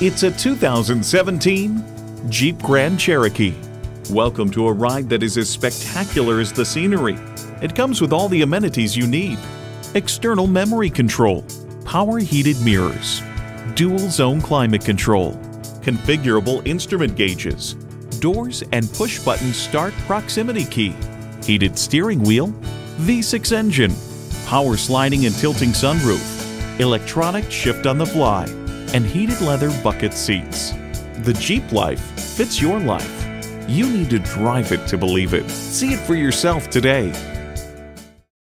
It's a 2017 Jeep Grand Cherokee. Welcome to a ride that is as spectacular as the scenery. It comes with all the amenities you need. External memory control, power heated mirrors, dual zone climate control, configurable instrument gauges, doors and push button start proximity key, heated steering wheel, V6 engine, power sliding and tilting sunroof, electronic shift on the fly, and heated leather bucket seats. The Jeep life fits your life. You need to drive it to believe it. See it for yourself today.